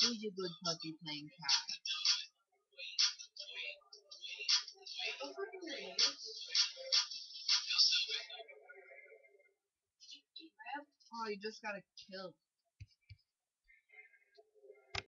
Who's a good puppy playing cat? Oh, you just gotta kill.